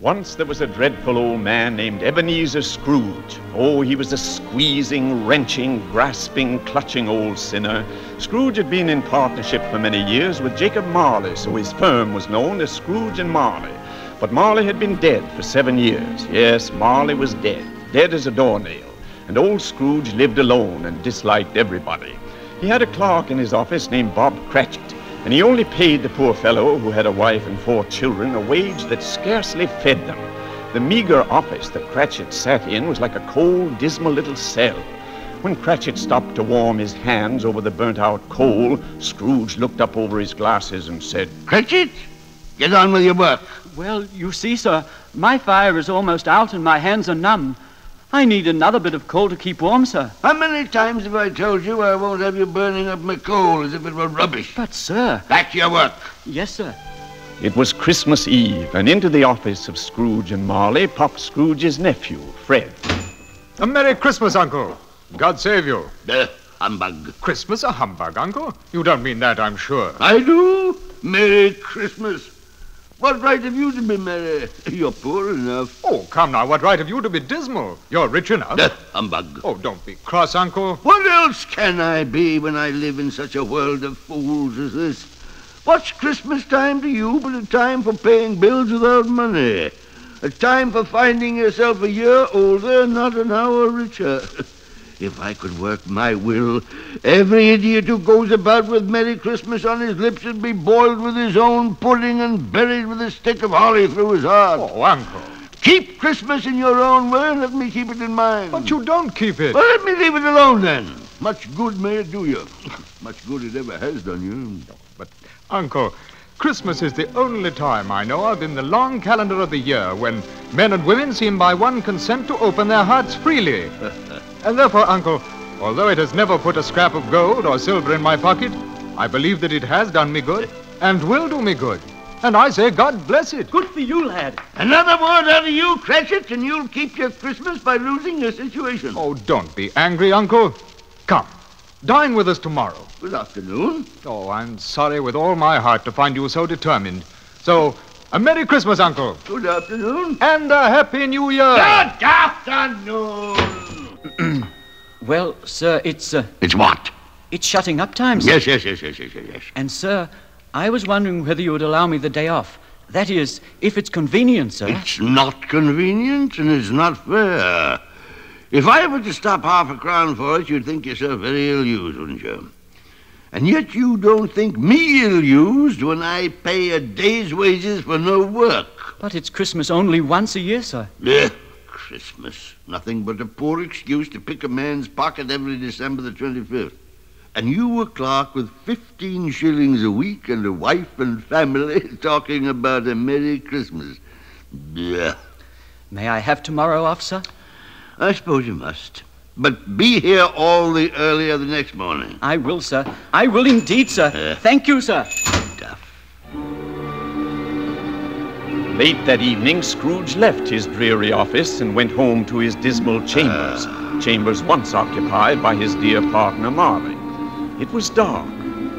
Once there was a dreadful old man named Ebenezer Scrooge. Oh, he was a squeezing, wrenching, grasping, clutching old sinner. Scrooge had been in partnership for many years with Jacob Marley, so his firm was known as Scrooge and Marley. But Marley had been dead for seven years. Yes, Marley was dead, dead as a doornail. And old Scrooge lived alone and disliked everybody. He had a clerk in his office named Bob Cratchit, and he only paid the poor fellow, who had a wife and four children, a wage that scarcely fed them. The meager office that Cratchit sat in was like a cold, dismal little cell. When Cratchit stopped to warm his hands over the burnt out coal, Scrooge looked up over his glasses and said, Cratchit, get on with your work. Well, you see, sir, my fire is almost out and my hands are numb. I need another bit of coal to keep warm, sir. How many times have I told you I won't have you burning up my coal as if it were rubbish? But, sir. Back to your work. Yes, sir. It was Christmas Eve, and into the office of Scrooge and Marley popped Scrooge's nephew, Fred. A Merry Christmas, Uncle. God save you. The humbug. Christmas a humbug, Uncle? You don't mean that, I'm sure. I do. Merry Christmas. What right have you to be merry? You're poor enough. Oh, come now. What right have you to be dismal? You're rich enough. The humbug. Oh, don't be cross, Uncle. What else can I be when I live in such a world of fools as this? What's Christmas time to you but a time for paying bills without money? A time for finding yourself a year older, not an hour richer. If I could work my will, every idiot who goes about with Merry Christmas on his lips would be boiled with his own pudding and buried with a stick of holly through his heart. Oh, Uncle. Keep Christmas in your own way and let me keep it in mine. But you don't keep it. Well, let me leave it alone then. Much good may it do you. Much good it ever has done you. But, Uncle, Christmas is the only time I know of in the long calendar of the year when men and women seem by one consent to open their hearts freely. and therefore, Uncle, although it has never put a scrap of gold or silver in my pocket, I believe that it has done me good and will do me good. And I say, God bless it. Good for you, lad. Another word out of you, Cratchit, and you'll keep your Christmas by losing your situation. Oh, don't be angry, Uncle. Come, dine with us tomorrow. Good afternoon. Oh, I'm sorry with all my heart to find you so determined. So, a Merry Christmas, Uncle. Good afternoon. And a Happy New Year. Good afternoon. Well, sir, it's, uh, It's what? it's shutting up time, sir. Yes, yes, yes, yes, yes, yes, yes. And, sir, I was wondering whether you would allow me the day off. That is, if it's convenient, sir. It's not convenient and it's not fair. If I were to stop half a crown for it, you'd think yourself very ill-used, wouldn't you? And yet you don't think me ill-used when I pay a day's wages for no work. But it's Christmas only once a year, sir. Eh, Christmas. Nothing but a poor excuse to pick a man's pocket every December the 25th. And you a clerk with 15 shillings a week and a wife and family talking about a Merry Christmas. Blech. May I have tomorrow off, sir? I suppose you must. But be here all the earlier the next morning. I will, sir. I will indeed, sir. Eh. Thank you, sir. Duff. Late that evening, Scrooge left his dreary office and went home to his dismal chambers, chambers once occupied by his dear partner Marley. It was dark,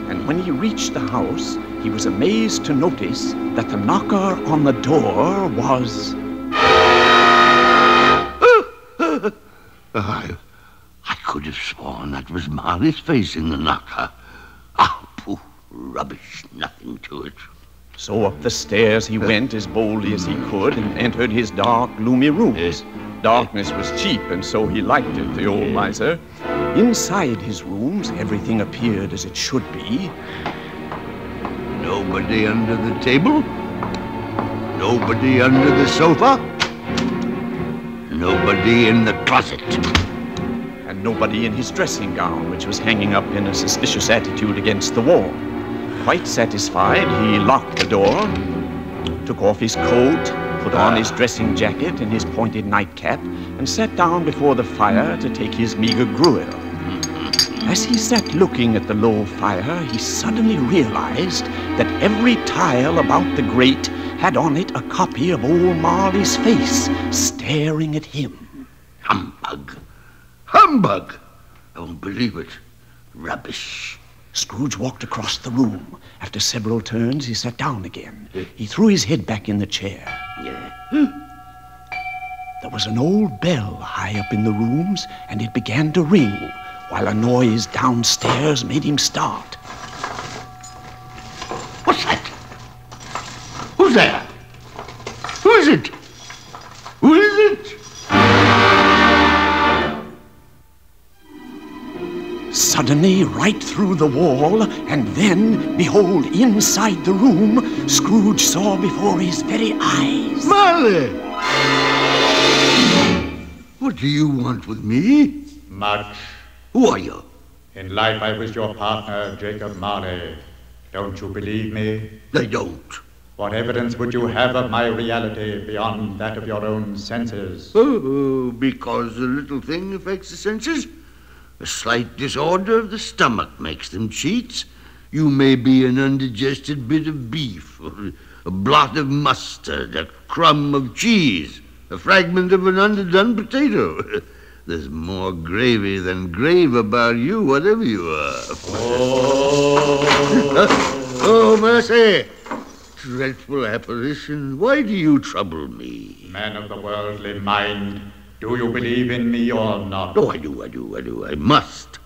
and when he reached the house, he was amazed to notice that the knocker on the door was. I, I could have sworn that was Marley's face in the knocker. Ah, pooh, rubbish, nothing to it. So up the stairs he went as boldly as he could and entered his dark, gloomy rooms. Darkness was cheap, and so he liked it, the old miser. Inside his rooms, everything appeared as it should be. Nobody under the table. Nobody under the sofa. Nobody in the closet. and nobody in his dressing gown, which was hanging up in a suspicious attitude against the wall. Quite satisfied, he locked the door, took off his coat, put on his dressing jacket and his pointed nightcap, and sat down before the fire to take his meager gruel. As he sat looking at the low fire, he suddenly realized that every tile about the grate had on it a copy of old Marley's face, staring at him. Humbug. Humbug. I won't believe it. Rubbish. Scrooge walked across the room. After several turns, he sat down again. He threw his head back in the chair. There was an old bell high up in the rooms, and it began to ring, while a noise downstairs made him start. What's that? Who's there? Suddenly, right through the wall, and then, behold, inside the room, Scrooge saw before his very eyes. Marley! What do you want with me? Much. Who are you? In life, I was your partner, Jacob Marley. Don't you believe me? I don't. What evidence would you have of my reality beyond that of your own senses? Oh, because the little thing affects the senses. A slight disorder of the stomach makes them cheats. You may be an undigested bit of beef, or a blot of mustard, a crumb of cheese, a fragment of an underdone potato. There's more gravy than grave about you, whatever you are. Oh, oh, mercy! Dreadful apparition, why do you trouble me? Man of the worldly mind, do you believe in me or not? Oh, I do, I do, I do, I must.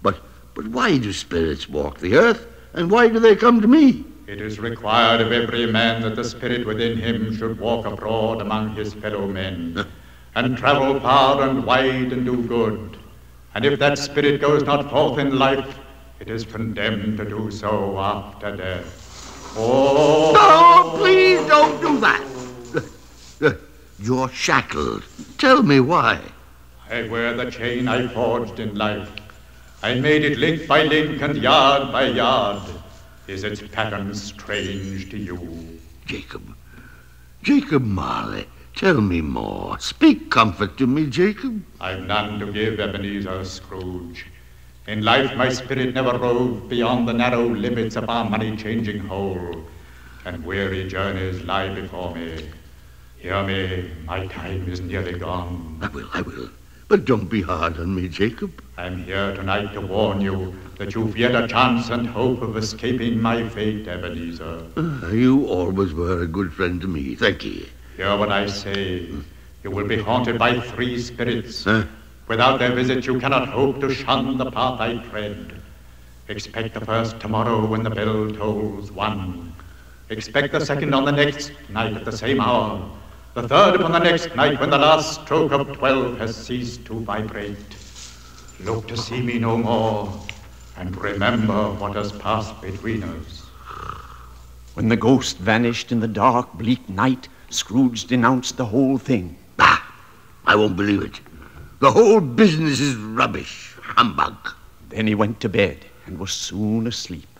But, but why do spirits walk the earth, and why do they come to me? It is required of every man that the spirit within him should walk abroad among his fellow men, and travel far and wide and do good. And if that spirit goes not forth in life, it is condemned to do so after death. Oh, Oh, please don't do that. You're shackled. Tell me why. I wear the chain I forged in life. I made it link by link and yard by yard. Is its pattern strange to you? Jacob. Jacob Marley, tell me more. Speak comfort to me, Jacob. I've none to give Ebenezer Scrooge. In life, my spirit never roved beyond the narrow limits of our money changing hole, and weary journeys lie before me. Hear me, my time is nearly gone. I will, I will. But don't be hard on me, Jacob. I'm here tonight to warn you that you've yet a chance and hope of escaping my fate, Ebenezer. Uh, you always were a good friend to me. Thank ye. Hear what I say. You will be haunted by three spirits. Huh? Without their visit, you cannot hope to shun the path I tread. Expect the first tomorrow when the bell tolls one. Expect the second on the next night at the same hour. The third upon the next night when the last stroke of twelve has ceased to vibrate. Look to see me no more, and remember what has passed between us. When the ghost vanished in the dark, bleak night, Scrooge denounced the whole thing. Bah! I won't believe it. The whole business is rubbish. Humbug. Then he went to bed and was soon asleep.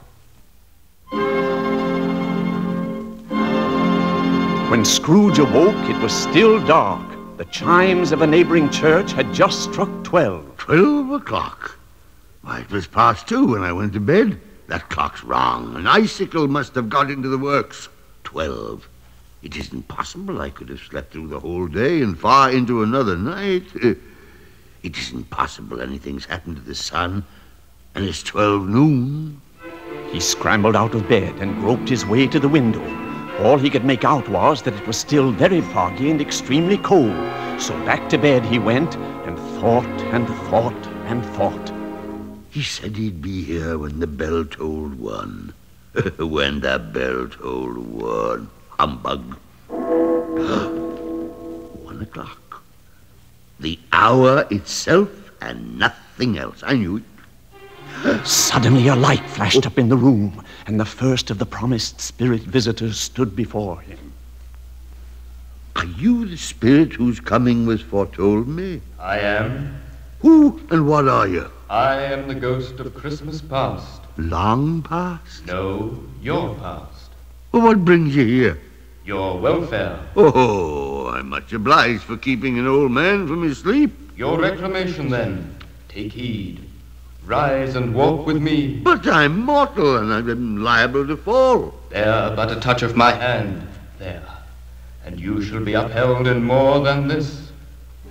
When Scrooge awoke, it was still dark. The chimes of a neighboring church had just struck twelve. Twelve o'clock. Why, it was past two when I went to bed. That clock's wrong. An icicle must have got into the works. Twelve. It isn't possible I could have slept through the whole day and far into another night. Uh, It isn't possible anything's happened to the sun. And it's twelve noon. He scrambled out of bed and groped his way to the window. All he could make out was that it was still very foggy and extremely cold. So back to bed he went and thought and thought and thought. He said he'd be here when the bell tolled one. when the bell tolled one. Humbug. one o'clock. The hour itself and nothing else. I knew it. Suddenly a light flashed up in the room, and the first of the promised spirit visitors stood before him. Are you the spirit whose coming was foretold me? I am. Who and what are you? I am the ghost of Christmas past. Long past? No, your past. Well, what brings you here? Your welfare. Oh, I'm much obliged for keeping an old man from his sleep. Your reclamation, then. Take heed. Rise and walk with me. But I'm mortal and I'm liable to fall. There, but a touch of my hand. There. And you shall be upheld in more than this.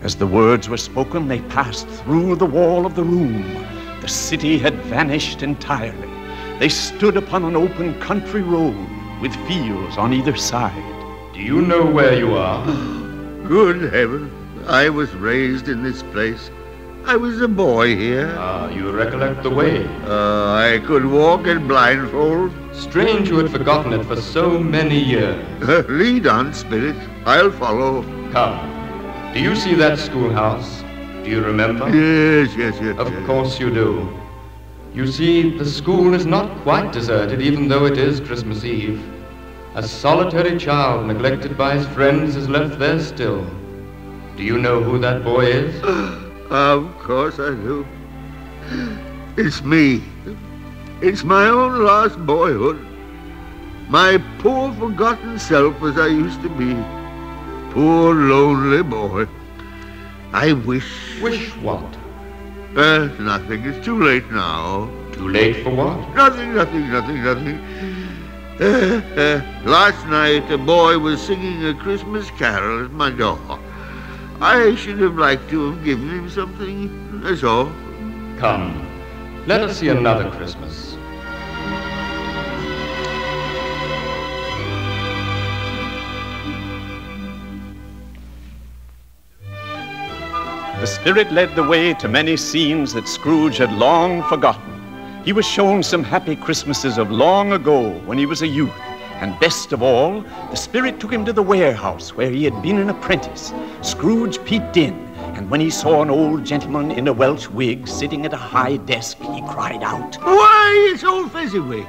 As the words were spoken, they passed through the wall of the room. The city had vanished entirely. They stood upon an open country road with fields on either side. Do you know where you are? Good heaven, I was raised in this place. I was a boy here. Ah, you recollect the way. Uh, I could walk in blindfold. Strange you had forgotten it for so many years. Lead on, spirit. I'll follow. Come. Do you see that schoolhouse? Do you remember? Yes, yes, yes. Of yes. course you do. You see, the school is not quite deserted, even though it is Christmas Eve. A solitary child, neglected by his friends, is left there still. Do you know who that boy is? Of course I do. It's me. It's my own lost boyhood. My poor forgotten self as I used to be. Poor lonely boy. I wish... Wish what? Uh, nothing. It's too late now. Too late for what? Nothing, nothing, nothing, nothing. Uh, uh, last night a boy was singing a Christmas carol at my door. I should have liked to have given him something, that's all. Come. Let us see another Christmas. The Spirit led the way to many scenes that Scrooge had long forgotten. He was shown some happy Christmases of long ago when he was a youth. And best of all, the Spirit took him to the warehouse where he had been an apprentice. Scrooge peeped in, and when he saw an old gentleman in a Welsh wig sitting at a high desk, he cried out, Why, it's old Fezziwig.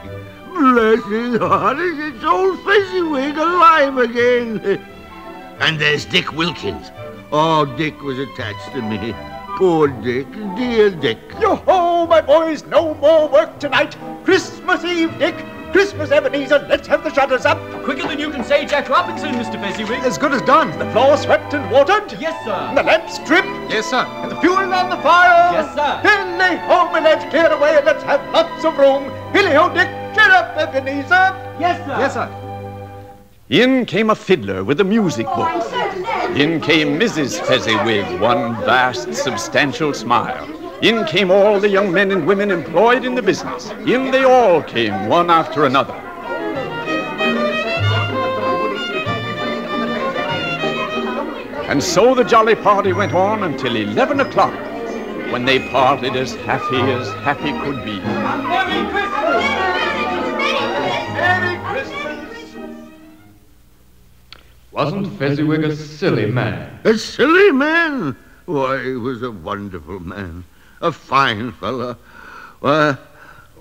Bless his heart, it's old Fezziwig alive again. And there's Dick Wilkins. Oh, Dick was attached to me. Poor Dick, dear Dick. Yo-ho, my boys, no more work tonight. Christmas Eve, Dick. Christmas Ebenezer, let's have the shutters up. Quicker than you can say Jack Robinson, Mr. Fezziwig. As good as done. The floor swept and watered. Yes, And sir. the lamps trimmed. Yes, sir. And the fuel on the fire. Yes, sir. Hilly ho, my lads, clear away and let's have lots of room. Hilly ho, oh, Dick. Cheer up, Ebenezer. Yes, sir. Yes, sir. In came a fiddler with a music book. In came Mrs. Fezziwig, one vast, substantial smile. In came all the young men and women employed in the business. In they all came, one after another. And so the jolly party went on until 11 o'clock, when they parted as happy as happy could be. Merry Christmas! Merry Christmas. Wasn't Fezziwig a silly man? A silly man. Why, he was a wonderful man. A fine fellow. Why,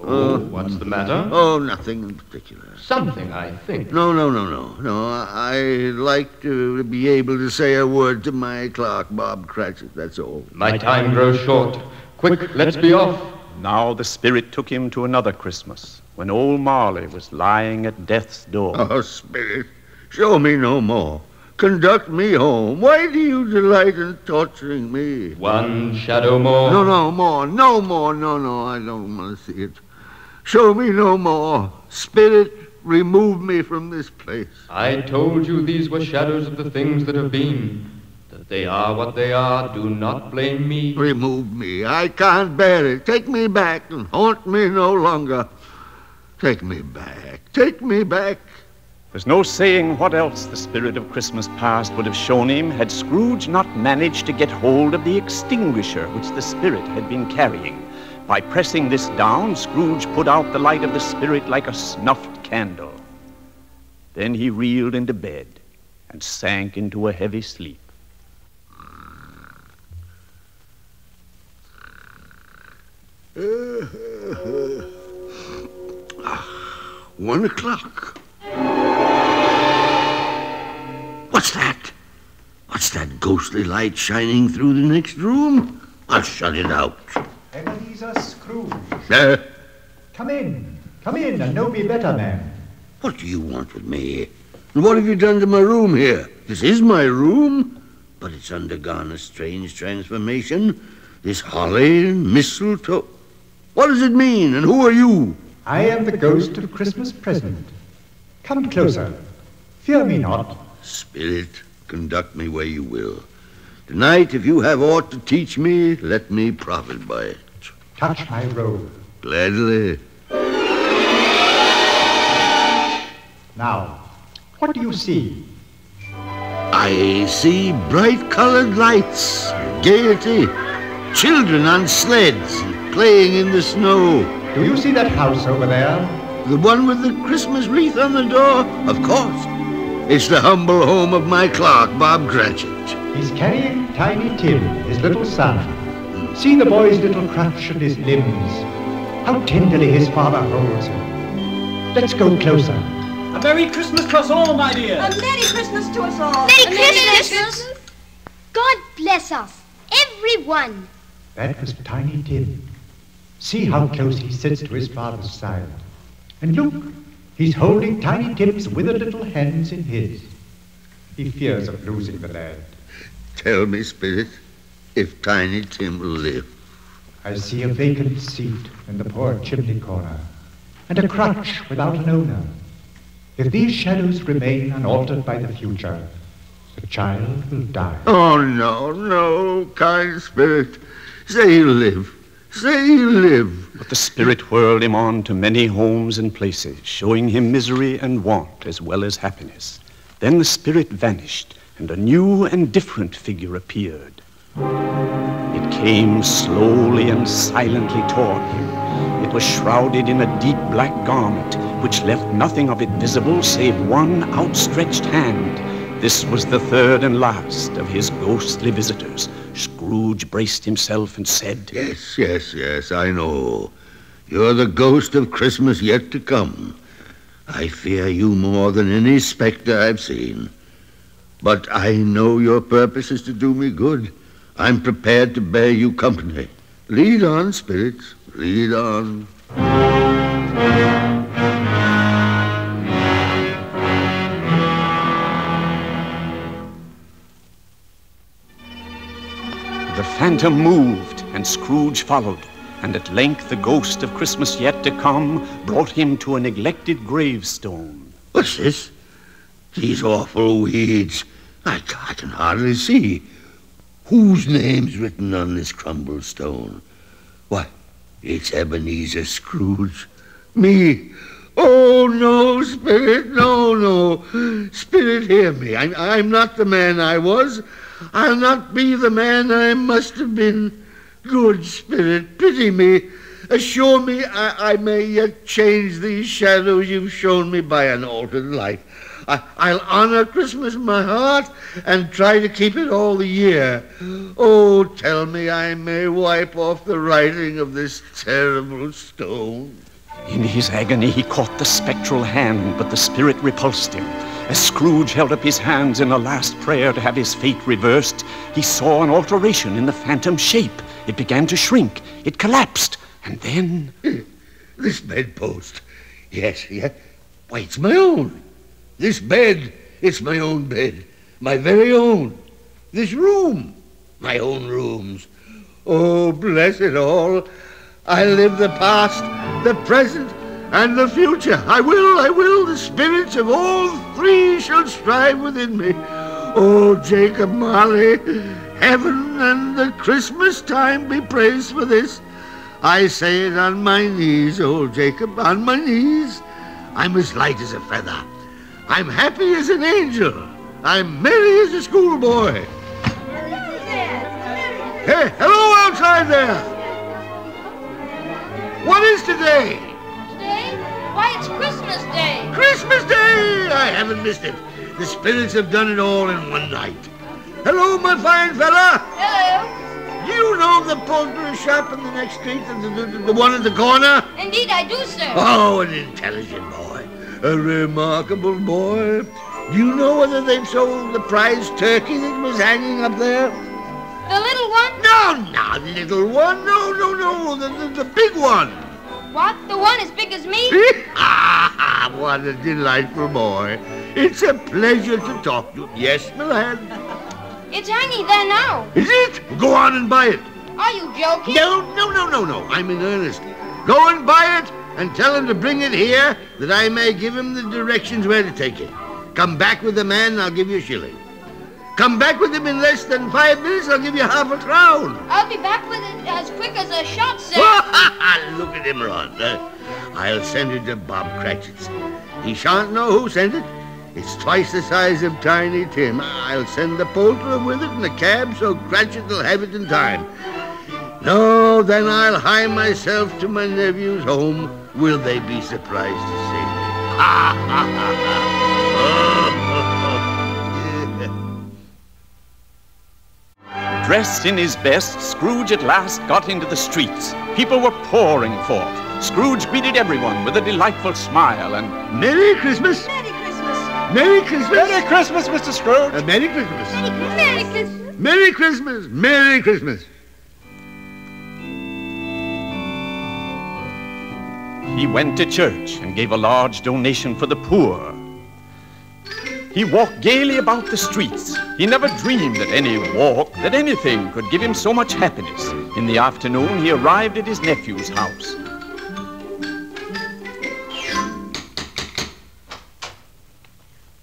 Oh, what's the matter? oh, nothing in particular. Something, I think. No, no, no, no, no. I- I'd like to be able to say a word to my clerk, Bob Cratchit, that's all. My time grows short. Quick, let's be off. Now the spirit took him to another Christmas, when old Marley was lying at death's door. Oh, Spirit, show me no more. Conduct me home. Why do you delight in torturing me? One shadow more. No, no, more. No more. No, no, I don't want to see it. Show me no more. Spirit, remove me from this place. I told you these were shadows of the things that have been. That they are what they are. Do not blame me. Remove me. I can't bear it. Take me back and haunt me no longer. Take me back. Take me back. There's no saying what else the spirit of Christmas past would have shown him had Scrooge not managed to get hold of the extinguisher which the spirit had been carrying. By pressing this down, Scrooge put out the light of the spirit like a snuffed candle. Then he reeled into bed and sank into a heavy sleep. One o'clock. What's that? What's that ghostly light shining through the next room? I'll shut it out. Ebenezer Scrooge. Sir, Come in. Come in and know me better, man. what do you want with me? And what have you done to my room here? This is my room, but it's undergone a strange transformation. This holly and mistletoe. What does it mean, and who are you? I am the ghost of Christmas present. Come closer. Fear me not. Spirit, conduct me where you will. Tonight, if you have aught to teach me, let me profit by it. Touch my robe. Gladly. Now, what do you see? I see bright colored lights, gaiety, children on sleds playing in the snow. Do you see that house over there? The one with the Christmas wreath on the door? Of course. It's the humble home of my clerk, Bob Cratchit. He's carrying Tiny Tim, his little son. See the boy's little crutch and his limbs. How tenderly his father holds him. Let's go closer. A Merry Christmas to us all, my dear. A Merry Christmas to us all. Merry Christmas. God bless us, everyone. That was Tiny Tim. See how close he sits to his father's side. And look, he's holding Tiny Tim's withered little hands in his. He fears of losing the lad. Tell me, Spirit, if Tiny Tim will live. I see a vacant seat in the poor chimney corner, and a crutch without an owner. If these shadows remain unaltered by the future, the child will die. Oh, no, no, kind Spirit. Say he'll live. Say he'll live. But the spirit whirled him on to many homes and places, showing him misery and want as well as happiness. Then the spirit vanished, and a new and different figure appeared. It came slowly and silently toward him. It was shrouded in a deep black garment, which left nothing of it visible save one outstretched hand. This was the third and last of his ghostly visitors. Scrooge braced himself and said, Yes, yes, yes, I know. You're the ghost of Christmas yet to come. I fear you more than any specter I've seen. But I know your purpose is to do me good. I'm prepared to bear you company. Lead on, spirits. Lead on. Phantom moved, and Scrooge followed, and at length the ghost of Christmas yet to come brought him to a neglected gravestone. What's this? These awful weeds. I, I can hardly see. Whose name's written on this crumbled stone? Why, it's Ebenezer Scrooge. Me. Oh, no, Spirit, no, no. Spirit, hear me. I'm, I'm not the man I was. I'll not be the man I must have been. Good Spirit, pity me. Assure me I, I may yet change these shadows you've shown me by an altered life. I, I'll honor Christmas in my heart and try to keep it all the year. Oh, tell me I may wipe off the writing of this terrible stone. In his agony, he caught the spectral hand, but the spirit repulsed him. As Scrooge held up his hands in a last prayer to have his fate reversed, he saw an alteration in the phantom shape. It began to shrink. It collapsed. And then. This bedpost. Yes, yes. Why, it's my own. This bed, it's my own bed. My very own. This room, my own rooms. Oh, bless it all. I live the past, the present, and the future. I will, I will. The spirits of all three shall strive within me. Oh, Jacob Marley, heaven and the Christmas time be praised for this. I say it on my knees, old Jacob, on my knees. I'm as light as a feather. I'm happy as an angel. I'm merry as a schoolboy. Hey, hello outside there. What is today? Why, it's Christmas Day. Christmas Day! I haven't missed it. The spirits have done it all in one night. Hello, my fine fella. Hello. You know the poultry shop in the next street, the, the, the, the one at the corner? Indeed, I do, sir. Oh, an intelligent boy. A remarkable boy. Do you know whether they've sold the prize turkey that was hanging up there? The little one? No, not little one. No, no, no. The, the, the big one. What? The one as big as me? Ah, what a delightful boy. It's a pleasure to talk to. You. Yes, my lad. It's hanging there now. Is it? Go on and buy it. Are you joking? No, no, no, no, no. I'm in earnest. Go and buy it and tell him to bring it here that I may give him the directions where to take it. Come back with the man and I'll give you a shilling. Come back with him in less than five minutes, I'll give you half a crown. I'll be back with it as quick as a shot, sir. Look at him run. Uh, I'll send it to Bob Cratchit's. He shan't know who sent it. It's twice the size of Tiny Tim. I'll send the poulterer with it in a cab so Cratchit will have it in time. No, then I'll hie myself to my nephew's home. Will they be surprised to see me? Ha ha ha ha! Dressed in his best, Scrooge at last got into the streets. People were pouring forth. Scrooge greeted everyone with a delightful smile and Merry Christmas! Merry Christmas. Merry Christmas! Merry Christmas, Mr. Scrooge. Uh, Merry Christmas! Merry Christmas. Merry Christmas! Merry Christmas! He went to church and gave a large donation for the poor. He walked gaily about the streets. He never dreamed that any walk, that anything could give him so much happiness. In the afternoon, he arrived at his nephew's house.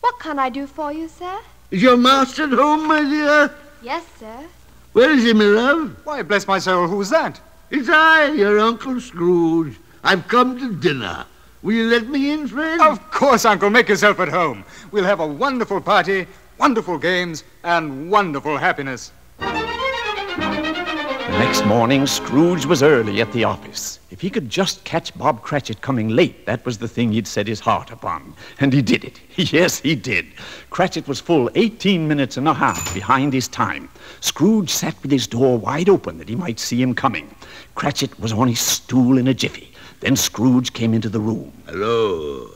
What can I do for you, sir? Is your master at home, my dear? Yes, sir. Where is he, my love? Why, bless my soul, who's that? It's I, your Uncle Scrooge. I've come to dinner. Will you let me in, friend? Of course, Uncle. Make yourself at home. We'll have a wonderful party, wonderful games, and wonderful happiness. The next morning, Scrooge was early at the office. If he could just catch Bob Cratchit coming late, that was the thing he'd set his heart upon. And he did it. Yes, he did. Cratchit was full 18 minutes and a half behind his time. Scrooge sat with his door wide open that he might see him coming. Cratchit was on his stool in a jiffy. Then Scrooge came into the room. Hello.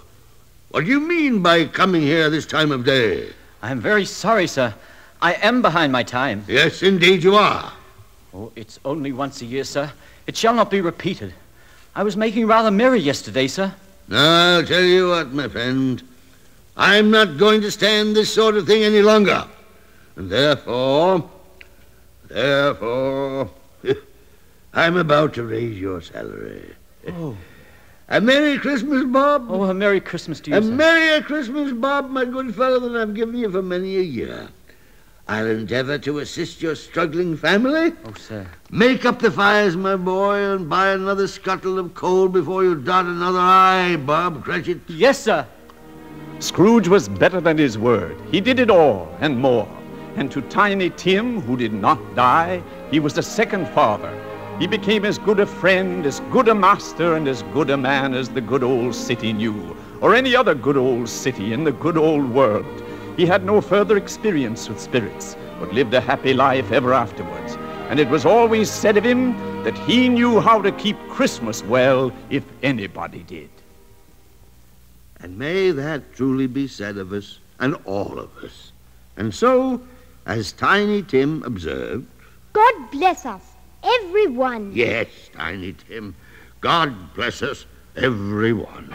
What do you mean by coming here this time of day? I'm very sorry, sir. I am behind my time. Yes, indeed you are. Oh, it's only once a year, sir. It shall not be repeated. I was making rather merry yesterday, sir. Now, I'll tell you what, my friend. I'm not going to stand this sort of thing any longer. And therefore, therefore, I'm about to raise your salary. Oh. A Merry Christmas, Bob. Oh, a Merry Christmas to you, A sir. merrier Christmas, Bob, my good fellow, than I've given you for many a year. I'll endeavor to assist your struggling family. Oh, sir. Make up the fires, my boy, and buy another scuttle of coal before you dot another I, Bob Cratchit. Yes, sir. Scrooge was better than his word. He did it all and more. And to Tiny Tim, who did not die, he was a second father. He became as good a friend, as good a master, and as good a man as the good old city knew, or any other good old city in the good old world. He had no further experience with spirits, but lived a happy life ever afterwards. And it was always said of him that he knew how to keep Christmas well if anybody did. And may that truly be said of us, and all of us. And so, as Tiny Tim observed, God bless us, Everyone. Yes, I need him. God bless us, everyone.